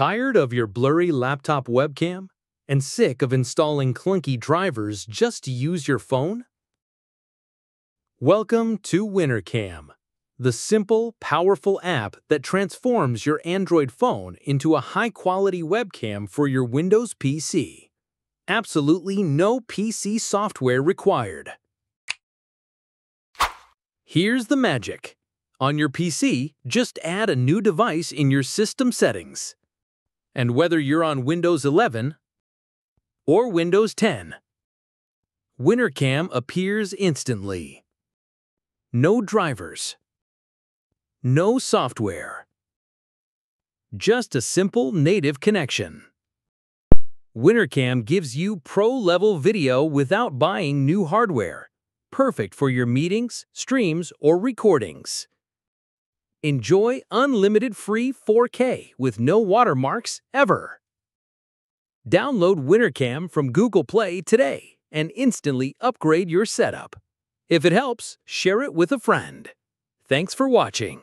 Tired of your blurry laptop webcam? And sick of installing clunky drivers just to use your phone? Welcome to WinaCam, the simple, powerful app that transforms your Android phone into a high-quality webcam for your Windows PC. Absolutely no PC software required. Here's the magic. On your PC, just add a new device in your system settings. And whether you're on Windows 11 or Windows 10, WinaCam appears instantly. No drivers. No software. Just a simple native connection. WinaCam gives you pro-level video without buying new hardware. Perfect for your meetings, streams, or recordings. Enjoy unlimited free 4K with no watermarks ever. Download WinaCam from Google Play today and instantly upgrade your setup. If it helps, share it with a friend. Thanks for watching.